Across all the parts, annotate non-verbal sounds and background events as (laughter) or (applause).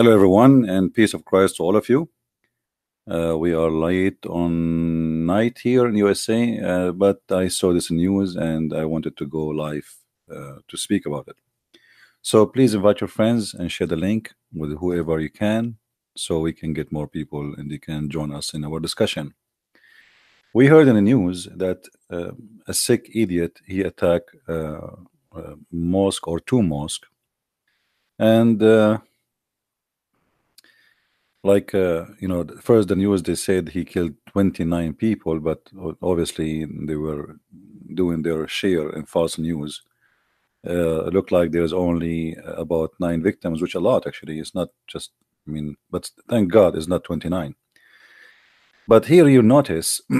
Hello, everyone, and peace of Christ to all of you. Uh, we are late on night here in USA, uh, but I saw this news and I wanted to go live uh, to speak about it. So please invite your friends and share the link with whoever you can so we can get more people and they can join us in our discussion. We heard in the news that uh, a sick idiot he attacked uh, a mosque or two mosques and uh, like uh, you know first the news they said he killed 29 people but obviously they were doing their share in false news. Uh, it looked like there's only about nine victims which a lot actually. It's not just I mean but thank God it's not 29 but here you notice (clears throat)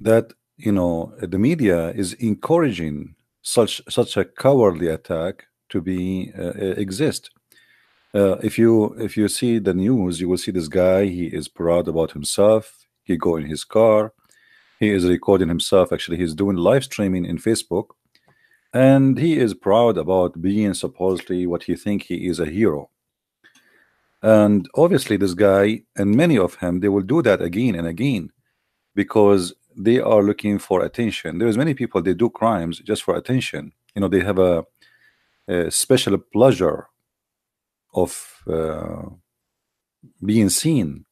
that you know the media is encouraging such such a cowardly attack to be uh, exist uh, if you if you see the news you will see this guy he is proud about himself. He go in his car. He is recording himself. Actually he's doing live streaming in Facebook. And he is proud about being supposedly what he think he is a hero. And obviously this guy and many of him they will do that again and again because they are looking for attention. There's many people they do crimes just for attention. You know they have a, a special pleasure of uh, being seen.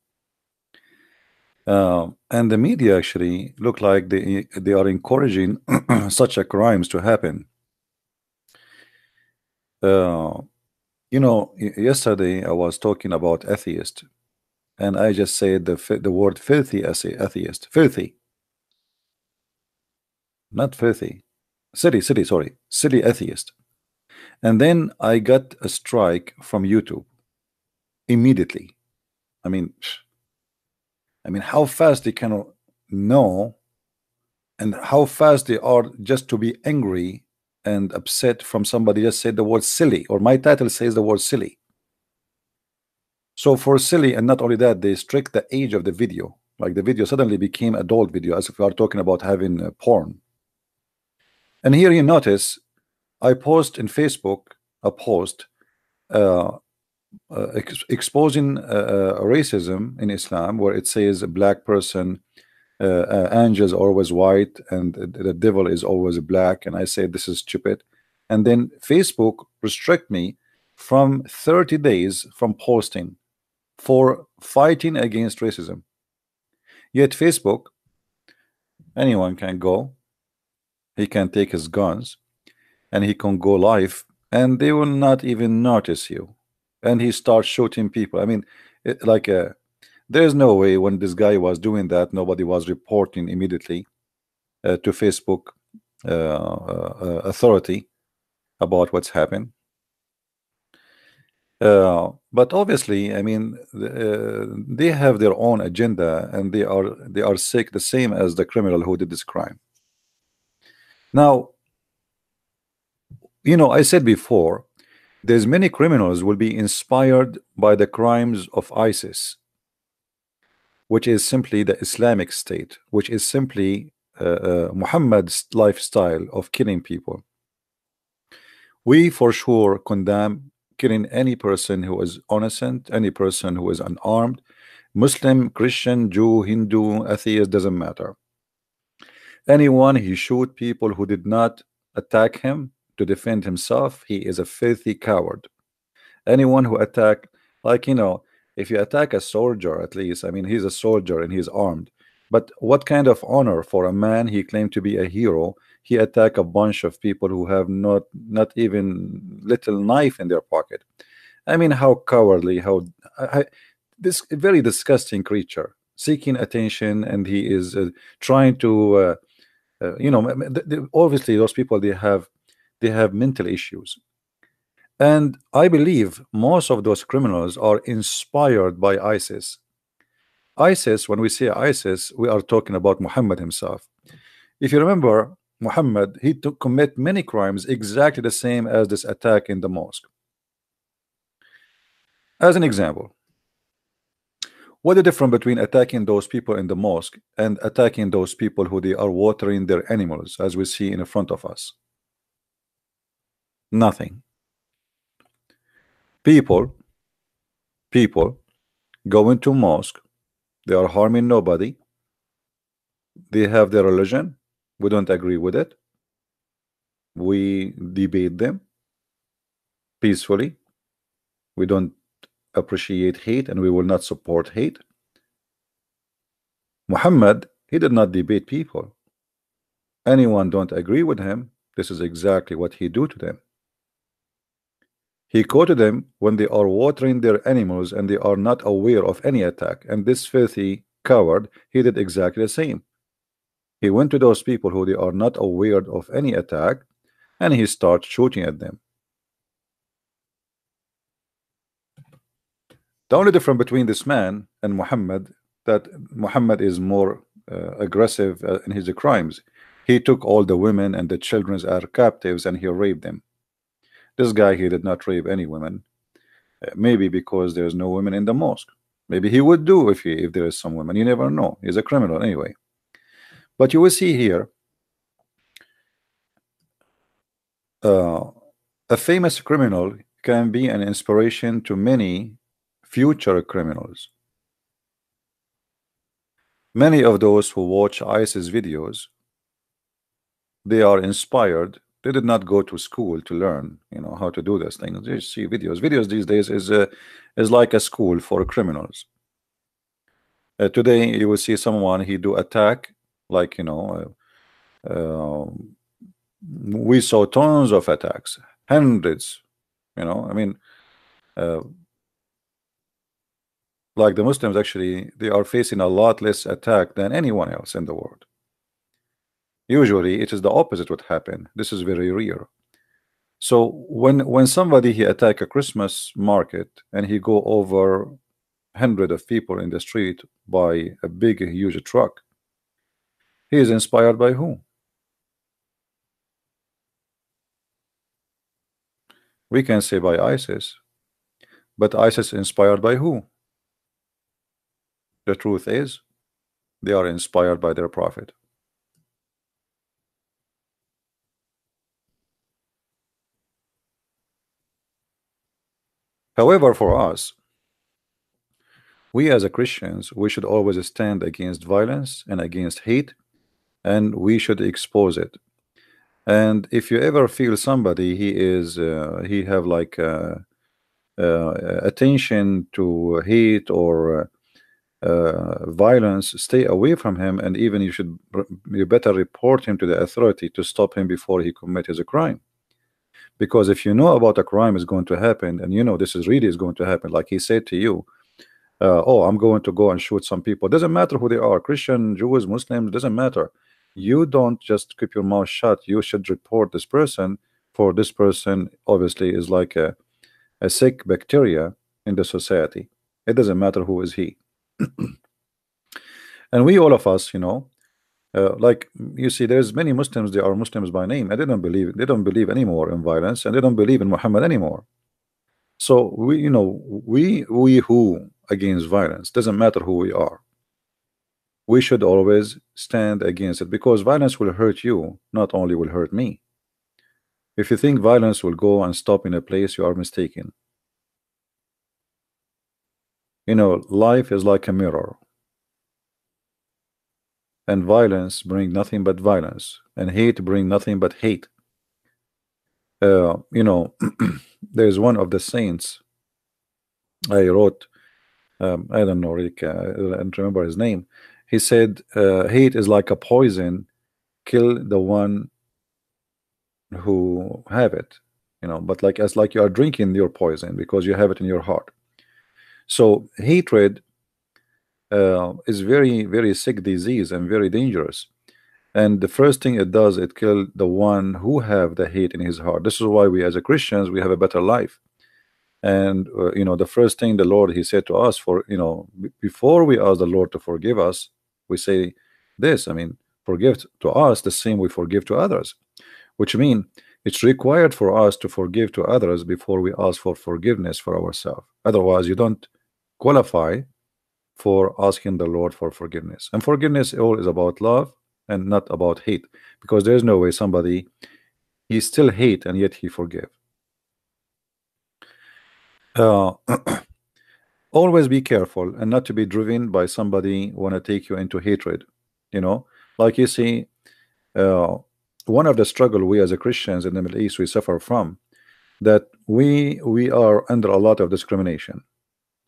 Uh, and the media actually look like they they are encouraging (clears throat) such a crimes to happen. Uh, you know yesterday I was talking about atheist and I just said the the word filthy atheist. Filthy. Not filthy. Silly silly sorry. Silly atheist and then I got a strike from YouTube immediately. I mean, I mean, how fast they can know and how fast they are just to be angry and upset from somebody just said the word silly or my title says the word silly. So for silly and not only that, they strict the age of the video. Like the video suddenly became adult video as if we are talking about having uh, porn. And here you notice I post in Facebook a post uh, uh, ex exposing uh, uh, racism in Islam, where it says a black person, uh, uh, angels always white, and the devil is always black, and I say this is stupid, and then Facebook restrict me from 30 days from posting for fighting against racism. Yet Facebook, anyone can go, he can take his guns and he can go live and they will not even notice you. And he starts shooting people. I mean it, like uh, there's no way when this guy was doing that nobody was reporting immediately uh, to Facebook uh, uh, uh authority about what's happened. Uh, but obviously I mean they have their own agenda and they are they are sick the same as the criminal who did this crime. Now you know I said before there's many criminals will be inspired by the crimes of ISIS which is simply the Islamic State which is simply uh, uh, Muhammad's lifestyle of killing people. We for sure condemn killing any person who is innocent any person who is unarmed Muslim Christian Jew Hindu atheist doesn't matter. Anyone he shoot people who did not attack him to defend himself he is a filthy coward. Anyone who attack like you know if you attack a soldier at least I mean he's a soldier and he's armed but what kind of honor for a man he claimed to be a hero? He attack a bunch of people who have not not even little knife in their pocket. I mean how cowardly how I, this very disgusting creature seeking attention and he is uh, trying to uh, uh, you know obviously those people they have they have mental issues. And I believe most of those criminals are inspired by ISIS. ISIS when we say ISIS we are talking about Muhammad himself. If you remember Muhammad he to commit many crimes exactly the same as this attack in the mosque. As an example what the difference between attacking those people in the mosque and attacking those people who they are watering their animals as we see in front of us Nothing. people people going to mosque they are harming nobody. They have their religion. We don't agree with it. We debate them peacefully. We don't appreciate hate and we will not support hate. Muhammad he did not debate people. Anyone don't agree with him this is exactly what he do to them he quoted them when they are watering their animals and they are not aware of any attack and this filthy coward he did exactly the same. He went to those people who they are not aware of any attack and he starts shooting at them. The only difference between this man and Muhammad that Muhammad is more uh, aggressive uh, in his crimes. He took all the women and the children as captives and he raped them this guy he did not rape any women. Uh, maybe because there's no women in the mosque. Maybe he would do if he if there is some women. You never know. He's a criminal anyway. But you will see here uh, a famous criminal can be an inspiration to many future criminals. Many of those who watch ISIS videos they are inspired they did not go to school to learn you know how to do this thing they see videos. Videos these days is a is like a school for criminals. Uh, today you will see someone he do attack like you know uh, uh, we saw tons of attacks hundreds you know I mean uh, like the Muslims actually they are facing a lot less attack than anyone else in the world usually it is the opposite would happen this is very rare so when when somebody he attack a Christmas market and he go over hundred of people in the street by a big huge truck he is inspired by who? We can say by ISIS. But ISIS inspired by who? The truth is they are inspired by their prophet However, for us, we as a Christians, we should always stand against violence and against hate, and we should expose it. And if you ever feel somebody, he is, uh, he have like uh, uh, attention to hate or uh, violence, stay away from him, and even you should you better report him to the authority to stop him before he commits a crime because if you know about a crime is going to happen and you know this is really is going to happen like he said to you uh, oh I'm going to go and shoot some people. Doesn't matter who they are Christian Jews Muslims doesn't matter. You don't just keep your mouth shut. You should report this person for this person obviously is like a, a sick bacteria in the society. It doesn't matter who is he. (clears throat) And we all of us you know uh, like you see there's many Muslims they are Muslims by name and they don't believe they don't believe anymore in violence and they don't believe in Muhammad anymore. So we you know we we who against violence doesn't matter who we are. We should always stand against it because violence will hurt you not only will hurt me. If you think violence will go and stop in a place you are mistaken. You know life is like a mirror and violence bring nothing but violence and hate bring nothing but hate. Uh, you know (clears throat) there's one of the saints I wrote um, I don't know Rick uh, I don't remember his name. He said uh, hate is like a poison kill the one who have it you know but like as like you are drinking your poison because you have it in your heart. So hatred uh, is very very sick disease and very dangerous. And the first thing it does it kill the one who have the hate in his heart. This is why we as a Christians we have a better life. And uh, you know the first thing the Lord he said to us for you know before we ask the Lord to forgive us we say this I mean forgive to us the same we forgive to others which mean it's required for us to forgive to others before we ask for forgiveness for ourselves. Otherwise you don't qualify for asking the Lord for forgiveness. And forgiveness all is about love and not about hate, because there's no way somebody he still hate and yet he forgive. uh, (clears throat) always be careful and not to be driven by somebody want to take you into hatred you know like you see uh, one of the struggle we as a Christians in the Middle East we suffer from that we we are under a lot of discrimination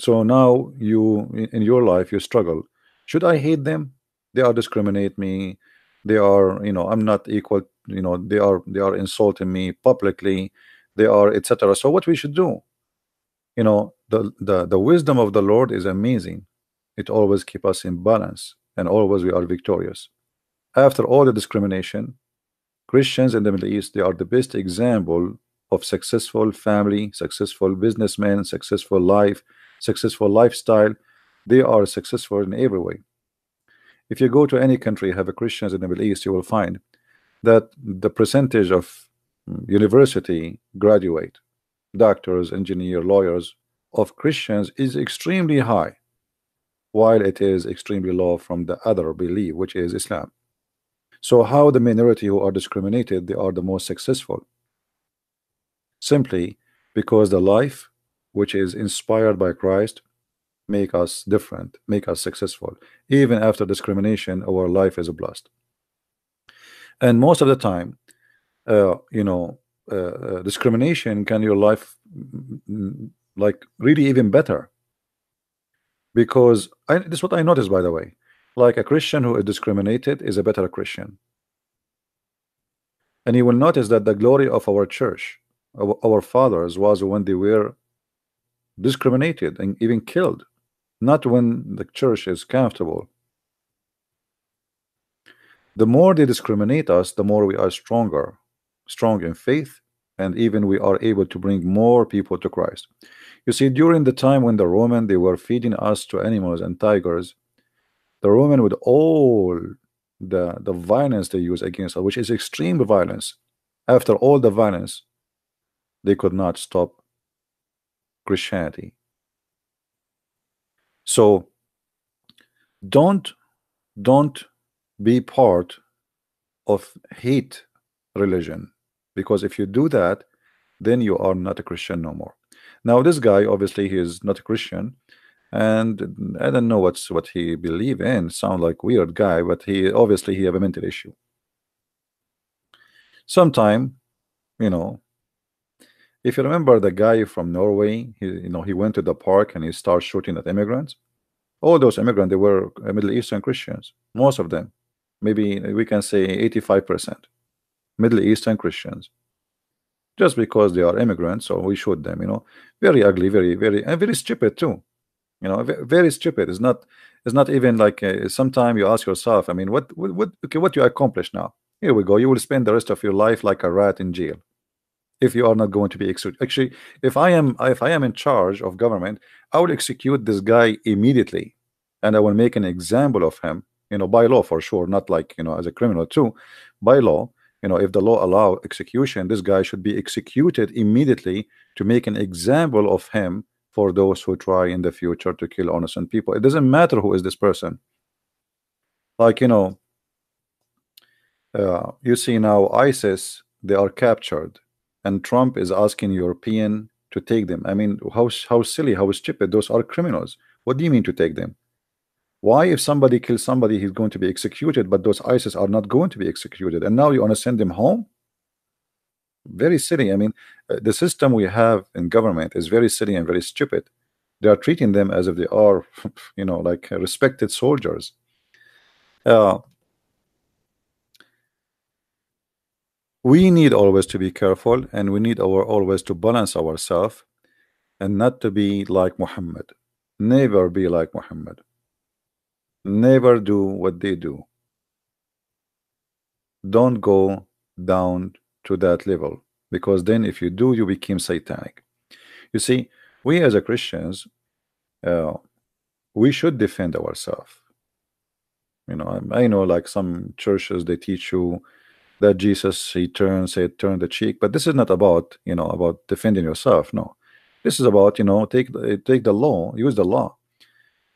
so now you in your life you struggle. Should I hate them? They are discriminate me. They are you know I'm not equal you know they are they are insulting me publicly. They are etc so what we should do? You know the the the wisdom of the Lord is amazing. It always keep us in balance and always we are victorious. After all the discrimination Christians in the Middle East they are the best example of successful family successful businessmen successful life successful lifestyle they are successful in every way. If you go to any country have a Christians in the Middle East you will find that the percentage of mm, university graduate doctors engineer lawyers of Christians is extremely high while it is extremely low from the other belief which is Islam. So how the minority who are discriminated they are the most successful? Simply because the life which is inspired by Christ make us different make us successful. Even after discrimination our life is blessed and most of the time uh, you know uh, uh discrimination can your life like really even better. Because I, this is what I noticed by the way. Like a Christian who is discriminated is a better Christian. And you will notice that the glory of our church our, our fathers was when they were discriminated and even killed not when the church is comfortable. The more they discriminate us the more we are stronger strong in faith and even we are able to bring more people to Christ. You see during the time when the Roman they were feeding us to animals and tigers the Roman with all the the violence they use against us which is extreme violence after all the violence they could not stop Christianity. So don't don't be part of hate religion because if you do that then you are not a Christian no more. Now this guy obviously he is not a Christian and I don't know what's what he believe in sound like weird guy but he obviously he have a mental issue. Sometime you know if you remember the guy from Norway, he, you know, he went to the park and he started shooting at immigrants. All those immigrants, they were uh, Middle Eastern Christians, most of them. Maybe we can say 85% Middle Eastern Christians. Just because they are immigrants, so we shoot them, you know. Very ugly, very, very, and very stupid too. You know, very stupid. It's not, it's not even like. Uh, Sometimes you ask yourself, I mean, what, what, what, okay, what you accomplish now? Here we go. You will spend the rest of your life like a rat in jail if you are not going to be executed. Actually if I am if I am in charge of government I will execute this guy immediately and I will make an example of him you know by law for sure not like you know as a criminal too. By law you know if the law allow execution this guy should be executed immediately to make an example of him for those who try in the future to kill innocent people. It doesn't matter who is this person. Like you know uh, you see now ISIS they are captured and Trump is asking European to take them. I mean, how how silly, how stupid. Those are criminals. What do you mean to take them? Why, if somebody kills somebody, he's going to be executed, but those ISIS are not going to be executed, and now you want to send them home? Very silly. I mean, uh, the system we have in government is very silly and very stupid. They are treating them as if they are, (laughs) you know, like respected soldiers. Uh, we need always to be careful and we need our always to balance ourselves and not to be like Muhammad. Never be like Muhammad. Never do what they do. Don't go down to that level because then if you do you become satanic. You see we as a Christians uh, we should defend ourselves you know I know like some churches they teach you that Jesus he turns said turn the cheek. But this is not about you know about defending yourself no. This is about you know take take the law use the law.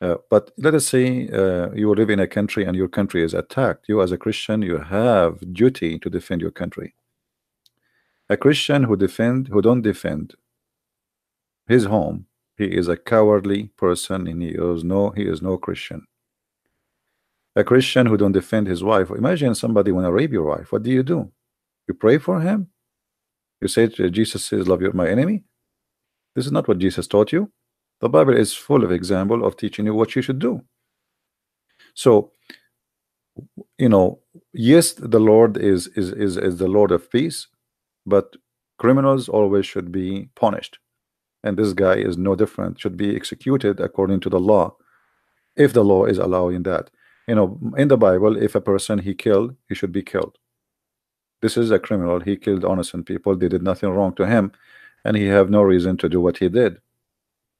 Uh, but let us say uh, you live in a country and your country is attacked. You as a Christian you have duty to defend your country. A Christian who defend who don't defend his home he is a cowardly person and he is no he is no Christian a Christian who don't defend his wife. Imagine somebody want to rape your wife. What do you do? You pray for him? You say Jesus says love your my enemy? This is not what Jesus taught you. The Bible is full of example of teaching you what you should do. So you know yes the Lord is is is, is the Lord of peace but criminals always should be punished. And this guy is no different should be executed according to the law if the law is allowing that you know in the Bible if a person he killed he should be killed. This is a criminal. He killed innocent people. They did nothing wrong to him and he have no reason to do what he did.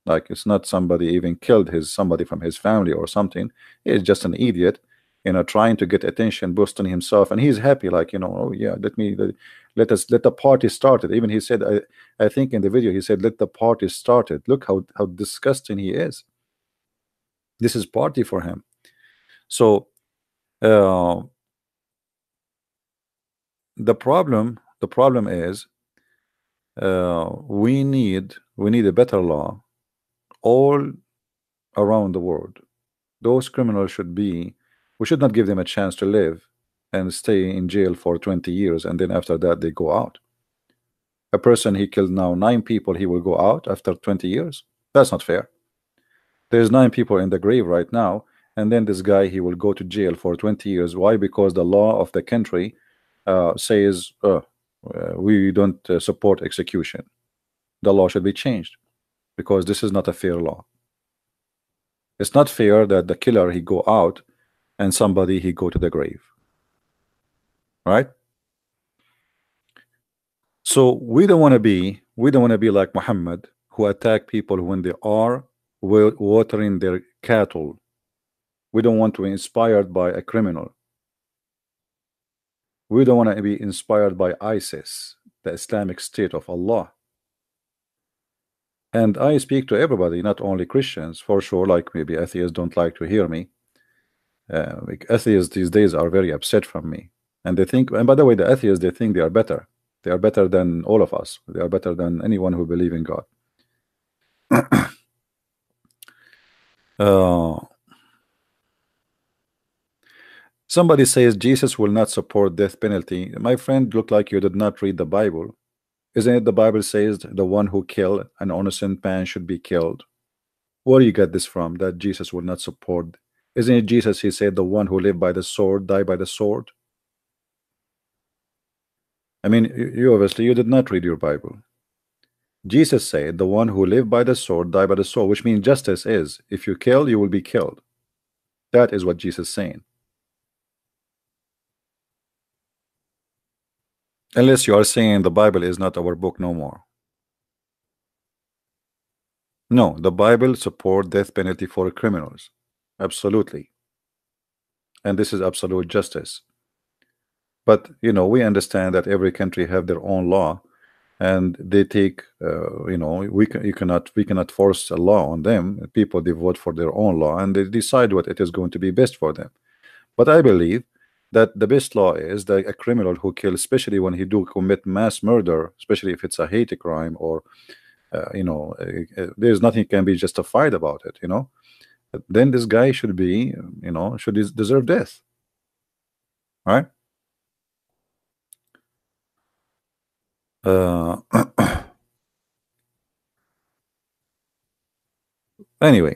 Like it's not somebody even killed his somebody from his family or something. He's just an idiot you know trying to get attention boosting himself and he's happy like you know oh yeah let me let us let the party started. Even he said I, I think in the video he said let the party started. Look how how disgusting he is. This is party for him so uh, the problem the problem is uh, we need we need a better law all around the world. Those criminals should be we should not give them a chance to live and stay in jail for 20 years and then after that they go out. A person he killed now nine people he will go out after 20 years? That's not fair. There's nine people in the grave right now and then this guy he will go to jail for 20 years. Why? Because the law of the country uh, says uh, we don't uh, support execution. The law should be changed because this is not a fair law. It's not fair that the killer he go out and somebody he go to the grave. Right? So we don't want to be we don't want to be like Muhammad who attack people when they are watering their cattle we don't want to be inspired by a criminal. We don't want to be inspired by ISIS the Islamic State of Allah. And I speak to everybody not only Christians for sure like maybe atheists don't like to hear me. Uh, atheists these days are very upset from me. And they think and by the way the atheists they think they are better. They are better than all of us. They are better than anyone who believe in God. (coughs) Uh, somebody says Jesus will not support death penalty my friend look like you did not read the Bible isn't it the Bible says the one who killed an innocent man should be killed where do you get this from that Jesus will not support isn't it Jesus he said the one who lived by the sword die by the sword I mean, you obviously you did not read your Bible. Jesus said, "The one who live by the sword die by the sword," which means justice is if you kill, you will be killed. That is what Jesus is saying. Unless you are saying the Bible is not our book no more. No, the Bible support death penalty for criminals. Absolutely. And this is absolute justice but you know we understand that every country have their own law and they take uh, you know we can you cannot we cannot force a law on them people they vote for their own law and they decide what it is going to be best for them but I believe that the best law is that a criminal who kills especially when he do commit mass murder especially if it's a hate crime or uh, you know uh, uh there's nothing can be justified about it you know? Then this guy should be you know should deserve death. Right? Uh, (coughs) anyway,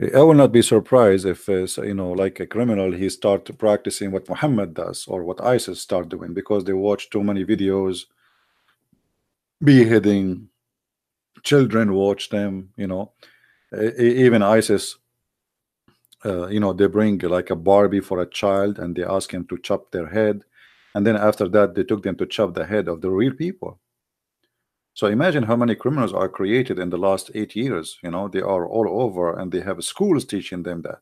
I will not be surprised if uh, you know, like a criminal, he start practicing what Muhammad does or what ISIS start doing because they watch too many videos, beheading children, watch them. You know, even ISIS uh, you know they bring like a Barbie for a child and they ask him to chop their head and then after that they took them to chop the head of the real people so imagine how many criminals are created in the last eight years you know they are all over and they have schools teaching them that